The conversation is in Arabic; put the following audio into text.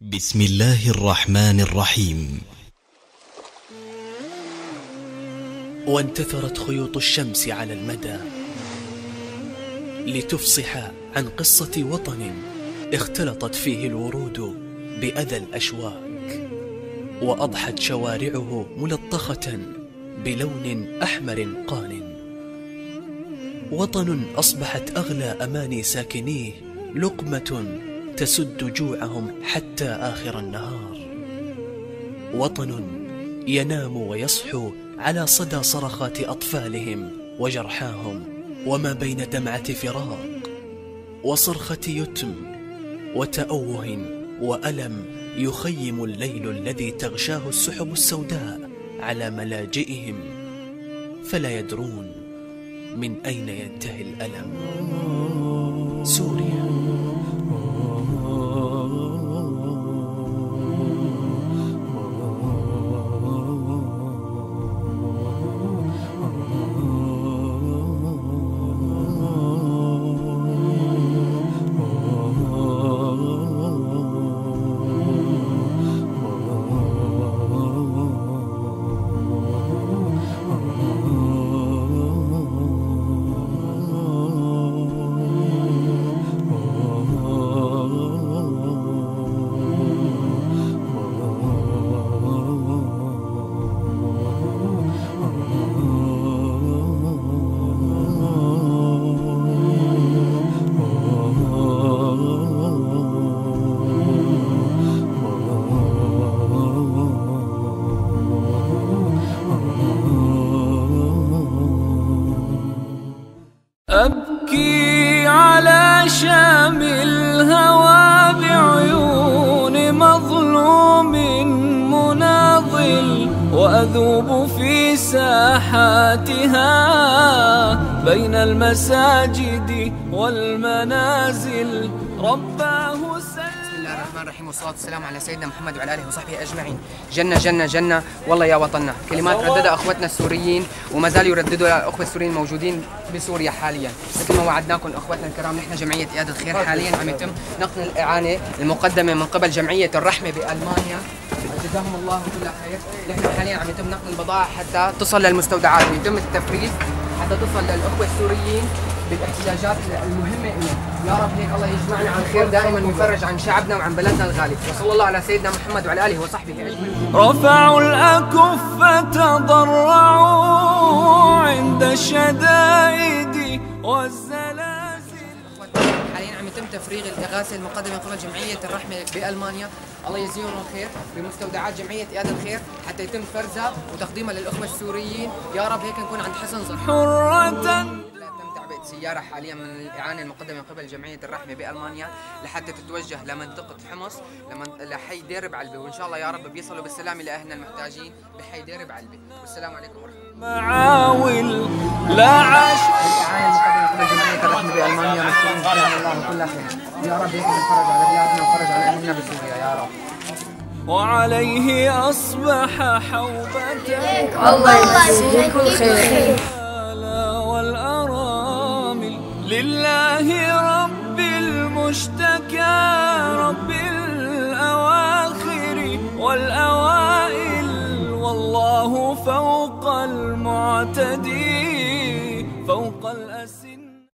بسم الله الرحمن الرحيم. وانتثرت خيوط الشمس على المدى لتفصح عن قصة وطن اختلطت فيه الورود بأذى الأشواك وأضحت شوارعه ملطخة بلون أحمر قان. وطن أصبحت أغلى أماني ساكنيه لقمة تسد جوعهم حتى آخر النهار. وطن ينام ويصحو على صدى صرخات أطفالهم وجرحاهم وما بين دمعة فراق وصرخة يتم وتأوه وألم يخيم الليل الذي تغشاه السحب السوداء على ملاجئهم فلا يدرون من أين ينتهي الألم. سوريا. أبكي على شام الهوى بعيون مظلوم مناضل وأذوب في ساحاتها بين المساجد والمنازل. رباه الرحيم والصلاة والسلام على سيدنا محمد وعلى آله وصحبه أجمعين. جنة جنة جنة. والله يا وطننا. كلمات رددها أخوتنا السوريين وما زالوا يرددوا الأخوة السوريين الموجودين بسوريا حاليا. مثل ما وعدناكم أخوتنا الكرام نحن جمعية إياد الخير حاليا عم يتم نقل الإعانة المقدمة من قبل جمعية الرحمة بألمانيا. جزاهم الله كل خير. نحن حاليا عم يتم نقل البضائع حتى تصل للمستودعات. ويتم التفريغ حتى تصل للأخوة السوريين. بالاحتياجات المهمة لهم يا رب هيك الله يجمعنا على الخير دائما ويفرج عن شعبنا وعن بلدنا الغالي. وصلى الله على سيدنا محمد وعلى آله وصحبه أجمعين. رفعوا الأكف تضرعوا عند الشدائد والزلازل. حاليا عم يتم تفريغ الاغاثه المقدمة من قبل جمعية الرحمة بألمانيا. الله يجزيهم الخير بمستودعات جمعية إياد الخير حتى يتم فرزها وتقديمها للأخوة السوريين. يا رب هيك نكون عند حسن ظن. حرة سيارة حاليا من الاعانه المقدمة من قبل جمعية الرحمه بألمانيا لحتى تتوجه لمنطقة حمص لمن... لحي دير بعلبه وإن شاء الله يا رب بيصلوا بالسلامه لاهلنا المحتاجين بحي دير بعلبه والسلام عليكم ورحمة الله. معاول لا عاش. الاعانه المقدمة من قبل جمعية الرحمه بألمانيا مشكورين جزاهم الله كل خير. يا رب هيك نفرج على بلادنا ونفرج على اهلنا بسوريا يا رب. وعليه أصبح حوبة. الله يجزيك كل خير. لله رب المشتكى رب الأواخر والأوائل والله فوق المعتدي فوق الأسن